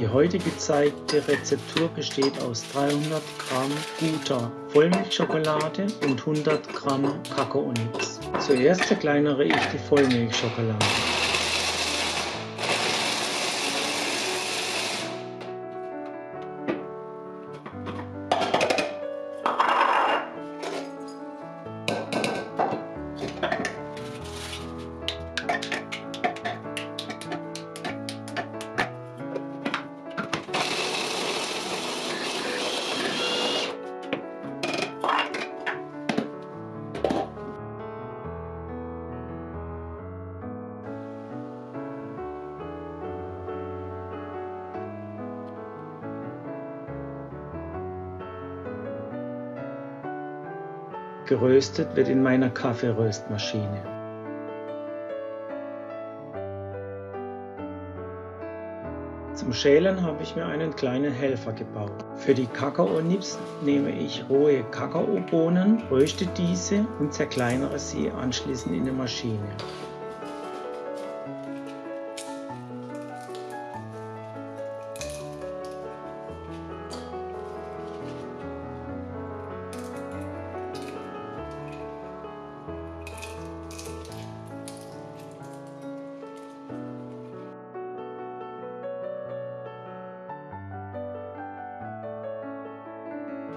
Die heute gezeigte Rezeptur besteht aus 300 Gramm guter Vollmilchschokolade und 100 Gramm Kakaonips. Zuerst zerkleinere ich die Vollmilchschokolade. Geröstet wird in meiner Kaffeeröstmaschine. Zum Schälen habe ich mir einen kleinen Helfer gebaut. Für die Kakaonips nehme ich rohe Kakaobohnen, röste diese und zerkleinere sie anschließend in der Maschine.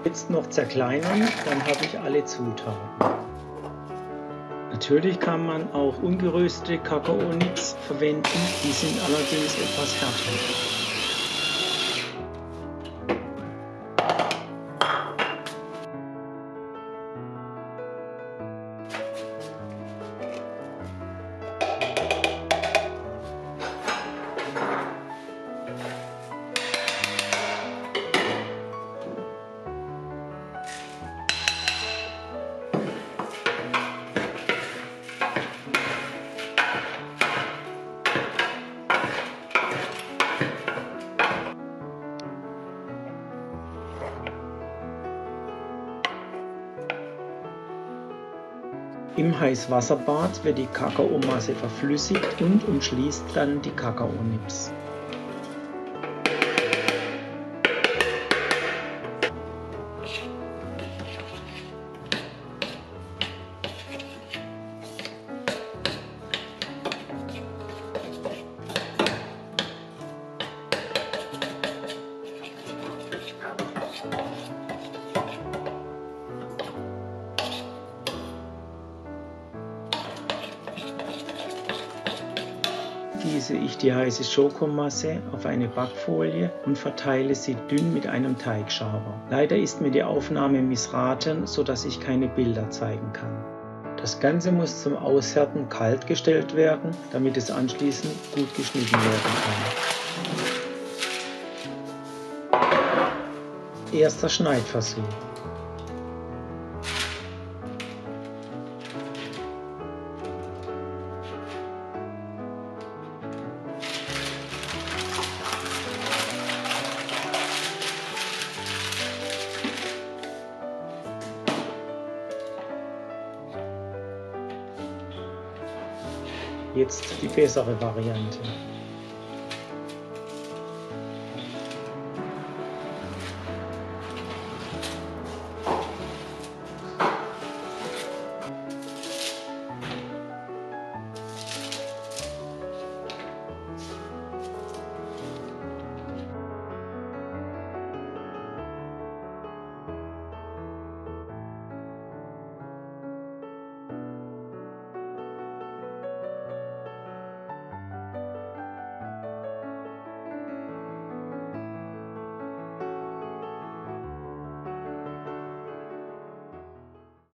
Jetzt noch zerkleinern, dann habe ich alle Zutaten. Natürlich kann man auch ungeröstete Kakaonips verwenden, die sind allerdings etwas härter. Im Heißwasserbad wird die Kakaomasse verflüssigt und umschließt dann die Kakaonips. Gieße ich die heiße Schokomasse auf eine Backfolie und verteile sie dünn mit einem Teigschaber. Leider ist mir die Aufnahme missraten, sodass ich keine Bilder zeigen kann. Das Ganze muss zum Aushärten kalt gestellt werden, damit es anschließend gut geschnitten werden kann. Erster Schneidversuch. Jetzt die bessere Variante.